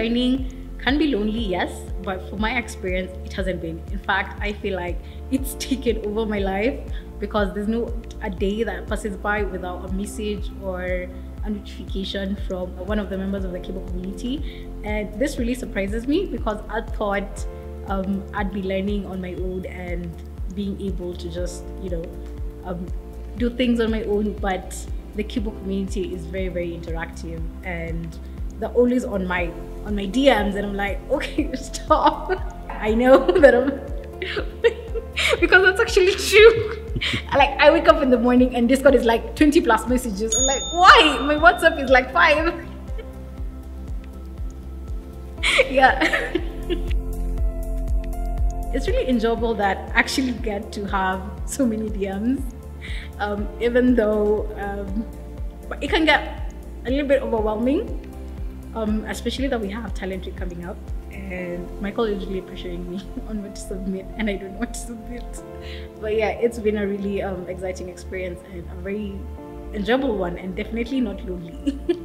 learning can be lonely, yes, but for my experience, it hasn't been. In fact, I feel like it's taken over my life because there's no a day that passes by without a message or a notification from one of the members of the Kibo community. And this really surprises me because I thought um, I'd be learning on my own and being able to just, you know, um, do things on my own. But the Kibo community is very, very interactive and they're always on my on my DMs and I'm like, okay, stop. I know that I'm because that's actually true. like I wake up in the morning and Discord is like 20 plus messages. I'm like, why? My WhatsApp is like five. yeah. it's really enjoyable that I actually get to have so many DMs. Um, even though um, it can get a little bit overwhelming um, especially that we have talent week coming up and Michael is really pressuring me on what to submit and I don't know what to submit. But yeah, it's been a really um, exciting experience and a very enjoyable one and definitely not lonely.